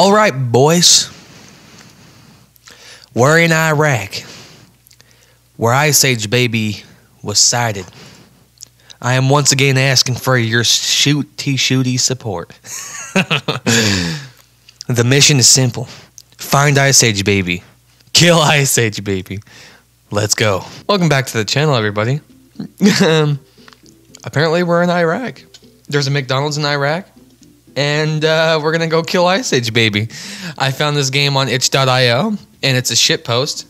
All right, boys. We're in Iraq, where Ice Age Baby was sighted. I am once again asking for your shooty shooty support. the mission is simple find Ice Age Baby, kill Ice Age Baby. Let's go. Welcome back to the channel, everybody. Um, apparently, we're in Iraq. There's a McDonald's in Iraq and uh, we're gonna go kill Ice Age Baby. I found this game on itch.io, and it's a shit post.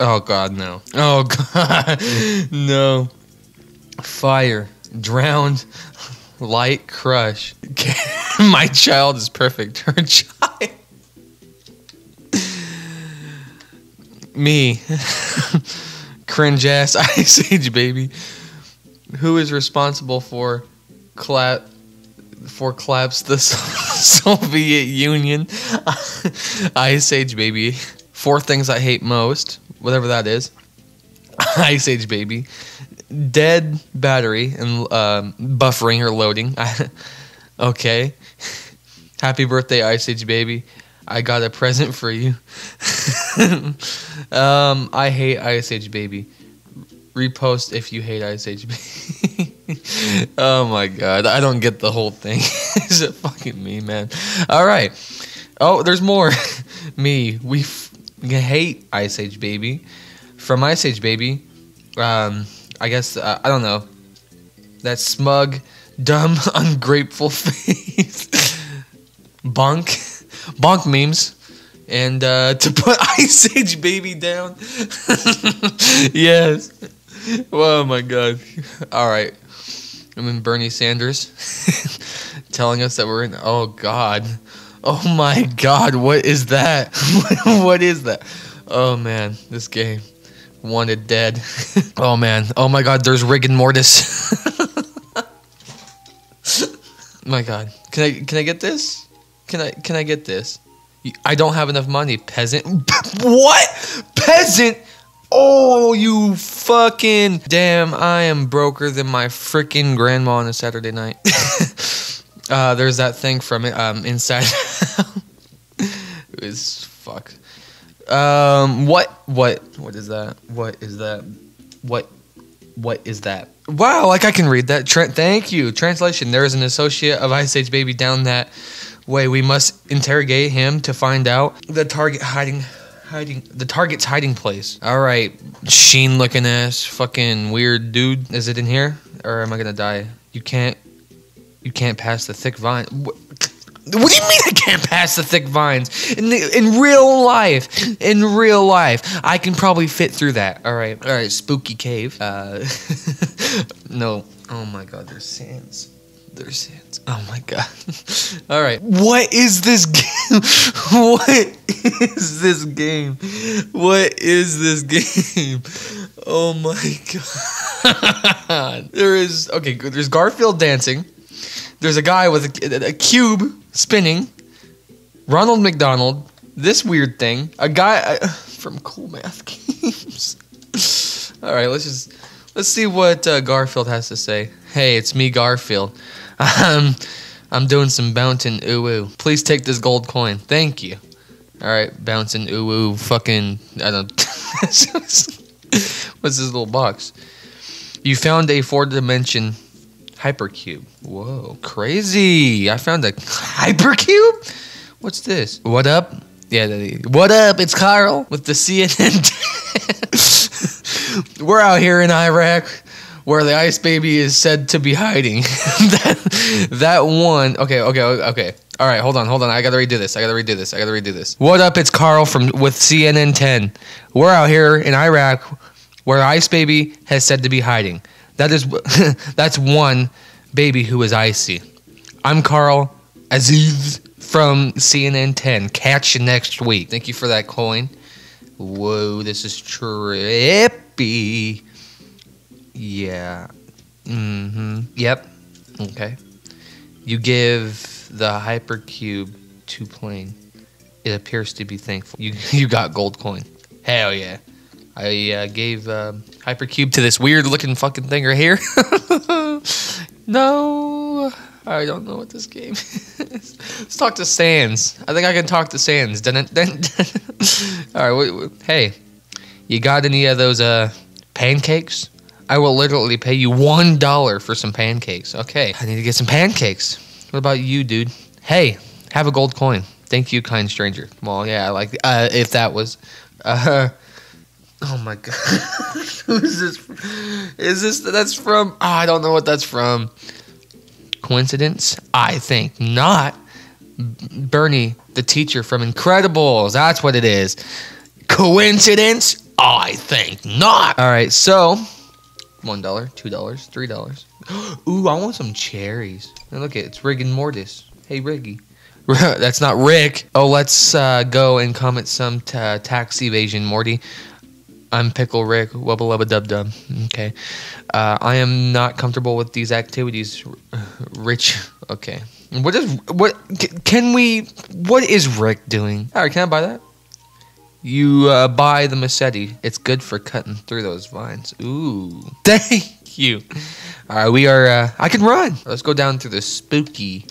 Oh god, no. Oh god, no. Fire, drowned, light, crush. My child is perfect. Her child. Me, cringe ass Ice Age Baby. Who is responsible for clap? For collapse the Soviet Union. Ice Age baby. Four things I hate most, whatever that is. Ice Age baby. Dead battery and uh, buffering or loading. okay. Happy birthday, Ice Age baby. I got a present for you. um, I hate Ice Age baby. Repost if you hate Ice Age baby. oh my god, I don't get the whole thing. Is it fucking me, man? All right. Oh, there's more. me. We f- hate Ice Age Baby. From Ice Age Baby, um, I guess uh, I don't know. That smug, dumb, ungrateful face. Bonk, bonk memes, and uh, to put Ice Age Baby down. yes. Oh my god. All right. And then Bernie Sanders telling us that we're in. Oh God. Oh my God. What is that? what is that? Oh man, this game. Wanted dead. oh man. Oh my God. There's rigor mortis. my God. Can I can I get this? Can I can I get this? I don't have enough money, peasant. what? Peasant? Oh, you fucking damn! I am broker than my freaking grandma on a Saturday night. uh, there's that thing from it. Um, inside. it was fuck. Um, what? What? What is that? What is that? What? What is that? Wow, like I can read that. Tra- thank you. Translation: There is an associate of Ice Age Baby down that way. We must interrogate him to find out the target hiding hiding the target's hiding place. All right, sheen looking ass, fucking weird dude. Is it in here, or am I gonna die? You can't, you can't pass the thick vine. What, what do you mean I can't pass the thick vines? In the, in real life, in real life, I can probably fit through that. All right, all right. Spooky cave. Uh, no. Oh my God, there's Sans their sins. Oh my god. All right. What is this game? what is this game? What is this game? Oh my god. there is okay, there's Garfield dancing. There's a guy with a, a cube spinning. Ronald McDonald. This weird thing. A guy uh, from Cool Math Games. All right, let's just let's see what uh, Garfield has to say. Hey, it's me, Garfield. Um, I'm doing some bouncing ooh ooh. Please take this gold coin. Thank you. All right, bouncing ooh ooh. Fucking I don't. What's this little box? You found a four dimension hypercube. Whoa, crazy! I found a hypercube. What's this? What up? Yeah, what up? It's Carl with the CNN. We're out here in Iraq where the ice baby is said to be hiding. that, that one. Okay, okay, okay. All right, hold on, hold on. I gotta redo this. I gotta redo this. I gotta redo this. What up? It's Carl from with CNN 10. We're out here in Iraq, where Ice Baby has said to be hiding. That is, that's one baby who is icy. I'm Carl Azuz from CNN 10. Catch you next week. Thank you for that coin. Whoa, this is trippy. Yeah. Mm-hmm. Yep. Okay. You give the hypercube to plane. It appears to be thankful. You you got gold coin. Hell yeah. I uh, gave uh, hypercube to this weird looking fucking thing right here. no, I don't know what this game. Is. Let's talk to Sans. I think I can talk to dun. All right. Wait, wait. Hey, you got any of those uh pancakes? I will literally pay you one dollar for some pancakes. Okay, I need to get some pancakes. What about you, dude? Hey, have a gold coin. Thank you, kind stranger. Well, yeah, like uh, if that was. Uh, oh my god, who is this? Is this that's from? Oh, I don't know what that's from. Coincidence? I think not. Bernie, the teacher from Incredibles. That's what it is. Coincidence? I think not. All right, so one dollar, two dollars, three dollars. Ooh, I want some cherries. And look at it's Rig and Mortis. Hey, Riggy. That's not Rick. Oh, let's uh, go and comment some ta tax evasion, Morty. I'm Pickle Rick. Wubba lubba dub dub. Okay. Uh, I am not comfortable with these activities. Rich. Okay. What is what? Can we? What is Rick doing? All right, can I buy that? You uh, buy the machete. It's good for cutting through those vines. Ooh. Thank you. All right, we are. Uh, I can run. Let's go down to the spooky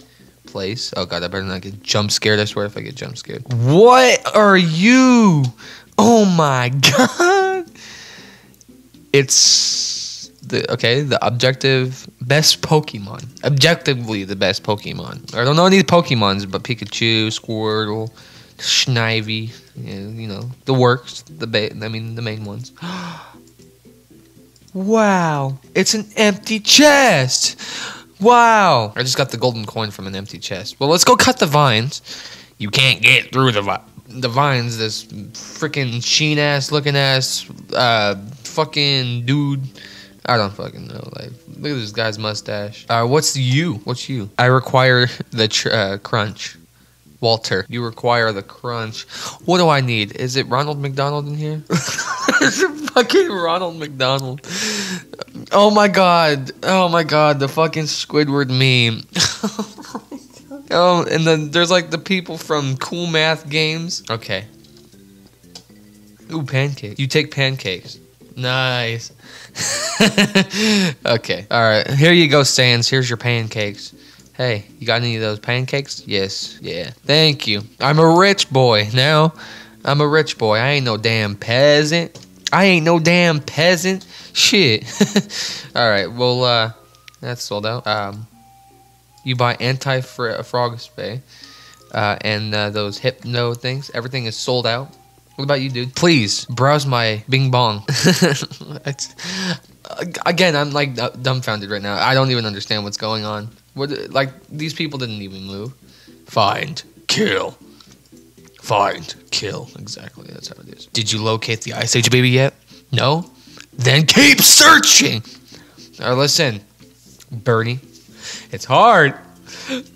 place. Oh god, I better not get jump scared. I swear, if I get jump scared. What are you? Oh my god. It's the okay. The objective best Pokemon. Objectively, the best Pokemon. I don't know any Pokemons, but Pikachu, Squirtle, Snivy. You know the works. The ba- I mean the main ones. wow, it's an empty chest. Wow, I just got the golden coin from an empty chest. Well, let's go cut the vines. You can't get through the vi- the vines. This freaking sheen ass looking ass uh fucking dude. I don't fucking know. Like, look at this guy's mustache. Uh, what's you? What's you? I require the uh, crunch. Walter, you require the crunch. What do I need? Is it Ronald McDonald in here? Is it fucking Ronald McDonald? Oh my god. Oh my god. The fucking Squidward meme. oh, and then there's like the people from Cool Math Games. Okay. Ooh, pancakes. You take pancakes. Nice. okay. All right. Here you go, Sans. Here's your pancakes. Hey, you got any of those pancakes? Yes. Yeah. Thank you. I'm a rich boy now. I'm a rich boy. I ain't no damn peasant. I ain't no damn peasant. Shit. All right. Well, uh, that's sold out. Um, you buy anti-frog spray, uh, and uh, those hypno things. Everything is sold out. What about you, dude? Please browse my Bing Bong. Again, I'm like uh, dumbfounded right now. I don't even understand what's going on. What? Like these people didn't even move. Find, kill, find, kill. Exactly. That's how it is. Did you locate the Ice Age baby yet? No. Then keep searching. Right, listen, Bernie. It's hard.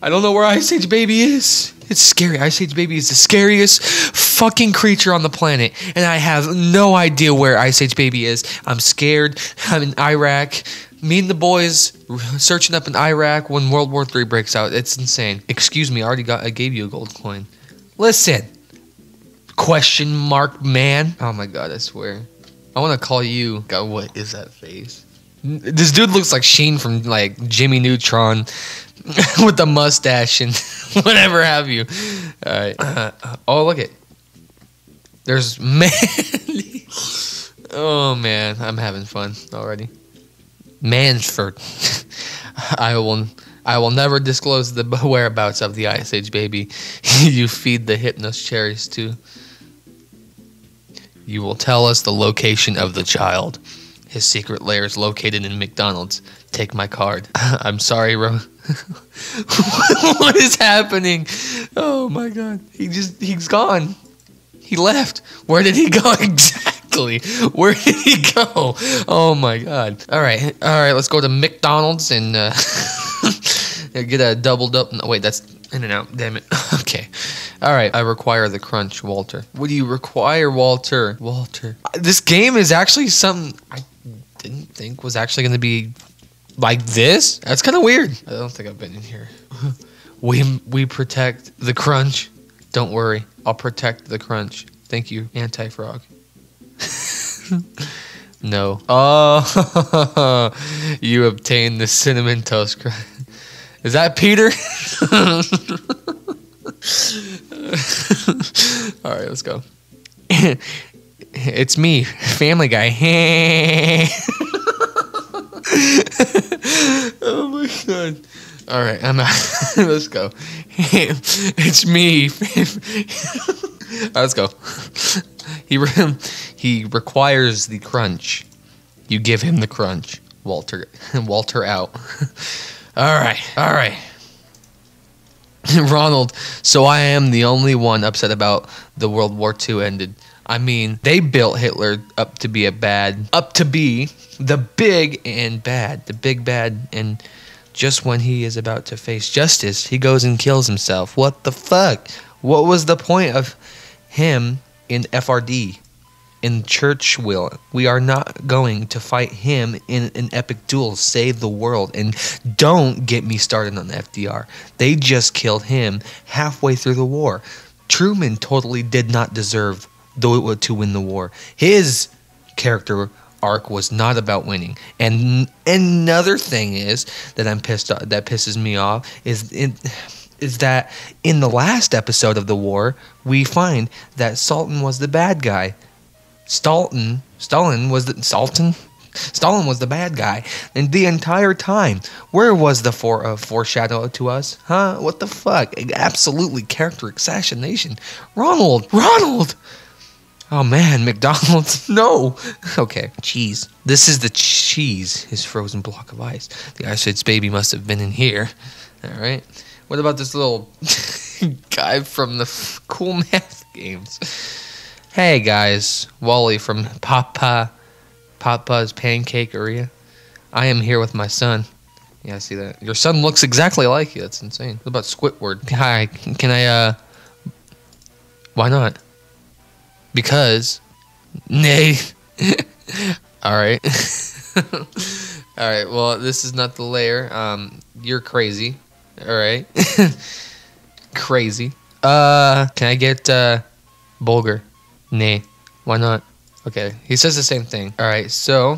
I don't know where Ice Age Baby is. It's scary. Ice Age Baby is the scariest fucking creature on the planet, and I have no idea where Ice Age Baby is. I'm scared. I'm in Iraq. Me and the boys searching up in Iraq when World War III breaks out. It's insane. Excuse me, I already got. I gave you a gold coin. Listen, question mark man. Oh my god, I swear. I want to call you. God, what is that face? This dude looks like Sheen from like Jimmy Neutron with the mustache and whatever have you. All right. Uh, oh, look it. There's Manly. oh man, I'm having fun already. Mansford. I will. I will never disclose the whereabouts of the Ice Age baby. you feed the Hypnos cherries to. You will tell us the location of the child. His secret lair is located in McDonald's. Take my card. I'm sorry, Ro. what is happening? Oh my god. He just he's gone. He left. Where did he go exactly? Where did he go? Oh my god. All right. All right, let's go to McDonald's and uh get a doubled up. No, wait, that's in and out. Damn it. okay. All right. I require the crunch, Walter. What do you require, Walter? Walter. This game is actually something I didn't think was actually going to be like this. That's kind of weird. I don't think I've been in here. we we protect the crunch. Don't worry. I'll protect the crunch. Thank you, anti frog. no. Oh, you obtained the cinnamon toast crunch. Is that Peter? All right, let's go. it's me, Family Guy. oh my god. All right, I'm out. let's go. it's me. right, let's go. He re- he requires the crunch. You give him the crunch. Walter Walter out. all right. All right. Ronald, so I am the only one upset about the World War II ended. I mean, they built Hitler up to be a bad, up to be the big and bad, the big bad, and just when he is about to face justice, he goes and kills himself. What the fuck? What was the point of him in FRD? In Churchill. We are not going to fight him in an epic duel, save the world. And don't get me started on FDR. They just killed him halfway through the war. Truman totally did not deserve to win the war. His character arc was not about winning. And another thing is that I'm pissed off, that pisses me off is in, is that in the last episode of the war, we find that Sultan was the bad guy. Stalin, Stalin was the Sultan. Stalin was the bad guy, and the entire time, where was the for, uh, foreshadow to us? Huh? What the fuck? Absolutely character assassination. Ronald, Ronald. Oh man, McDonald's. No. Okay, cheese. This is the cheese. His frozen block of ice. The Ice Age baby must have been in here. All right. What about this little guy from the cool math games? Hey guys, Wally from Papa Papa's Pancakeria. I am here with my son. Yeah, I see that. Your son looks exactly like you. That's insane. What about Squidward? Hi, can I uh why not? Because nay. All right. All right. Well, this is not the layer. Um you're crazy. All right. crazy. Uh can I get uh Bulgur? Nay. Why not? Okay. He says the same thing. All right. So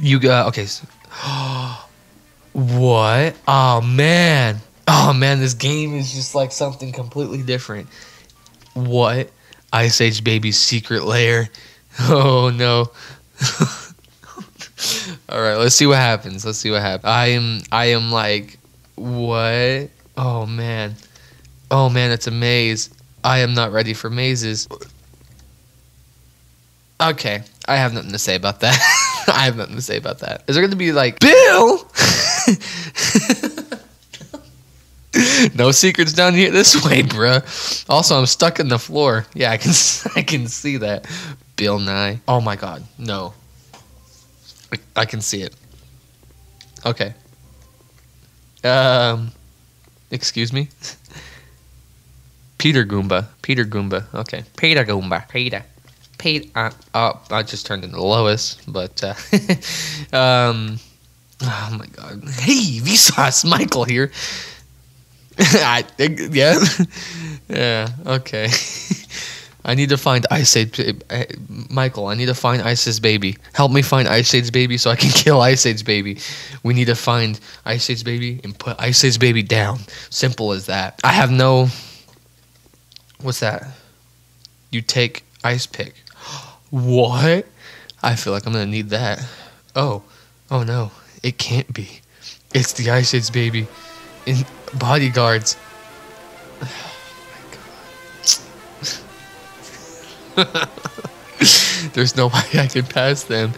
you got okay. So, what? Oh man. Oh man, this game is just like something completely different. What? Ice Age Baby's secret lair. Oh no. All right, let's see what happens. Let's see what happens. I am I am like what? Oh man. Oh man, it's a maze. I am not ready for mazes. Okay, I have nothing to say about that. I have nothing to say about that. Is there going to be like Bill? no secrets down here this way, bruh. Also, I'm stuck in the floor. Yeah, I can I can see that. Bill Nye. Oh my God, no. I, I can see it. Okay. Um, excuse me. Peter Goomba. Peter Goomba. Okay. Peter Goomba. Peter. Peter. Uh, oh, I just turned into Lois, but uh, um, oh my god. Hey, Vsauce, Michael here. I think, yeah, yeah. Okay. I need to find Ice Age, uh, Michael. I need to find Ice Age baby. Help me find Ice Age baby so I can kill Ice Age baby. We need to find Ice Age baby and put Ice Age baby down. Simple as that. I have no What's that? You take ice pick. what? I feel like I'm gonna need that. Oh, oh no, it can't be. It's the Ice Age baby in bodyguards. Oh. There's no way I can pass them.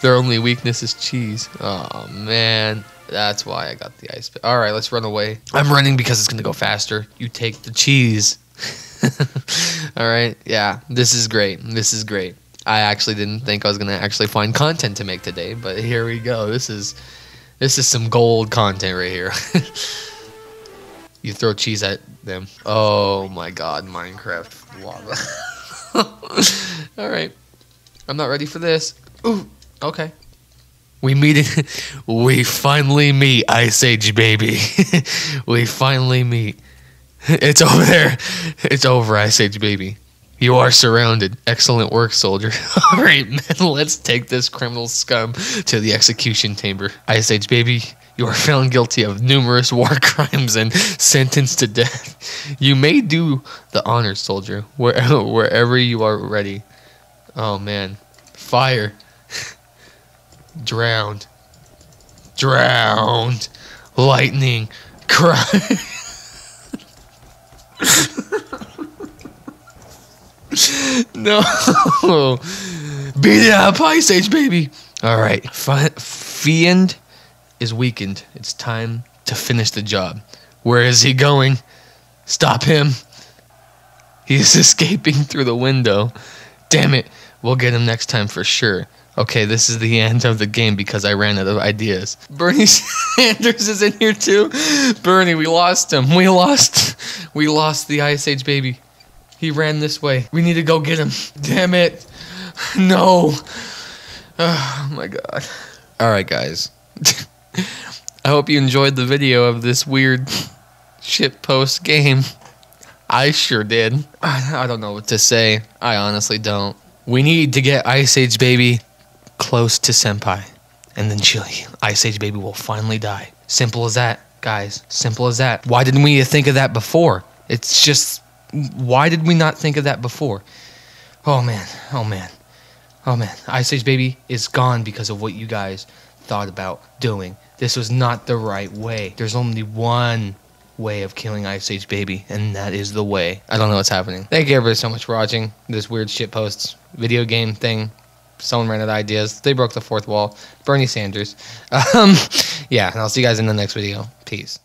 Their only weakness is cheese. Oh man. That's why I got the ice. Pick. All right, let's run away. I'm running because it's gonna go faster. You take the cheese. All right. Yeah, this is great. This is great. I actually didn't think I was gonna actually find content to make today, but here we go. This is this is some gold content right here. you throw cheese at them. Oh my god, Minecraft lava. All right. I'm not ready for this. Ooh, okay. We meet. we finally meet, Ice Age baby. we finally meet. It's over there. It's over, Ice Age baby. You are surrounded. Excellent work, soldier. All right, man, let's take this criminal scum to the execution chamber. Ice Age baby, You are found guilty of numerous war crimes and sentenced to death. You may do the honors, soldier, where, wherever you are ready. Oh man. Fire. Drowned. Drowned. Lightning. Cry. no. Beat it up, Ice Age, baby. All right. Fiend is weakened. It's time to finish the job. Where is he going? Stop him. He's escaping through the window. Damn it. We'll get him next time for sure. Okay, this is the end of the game because I ran out of ideas. Bernie Sanders is in here too. Bernie, we lost him. We lost. We lost the Ice Age baby. He ran this way. We need to go get him. Damn it. No. Oh my god. All right, guys. I hope you enjoyed the video of this weird shit post game. I sure did. I don't know what to say. I honestly don't. We need to get Ice Age Baby close to Senpai. And then Chili, Ice Age Baby will finally die. Simple as that, guys. Simple as that. Why didn't we think of that before? It's just, why did we not think of that before? Oh man, oh man, oh man. Ice Age Baby is gone because of what you guys thought about doing. This was not the right way. There's only one way of killing Ice Age Baby, and that is the way. I don't know what's happening. Thank you everybody so much for watching this weird shit posts video game thing. Someone ran out of ideas. They broke the fourth wall. Bernie Sanders. Um, yeah, and I'll see you guys in the next video. Peace.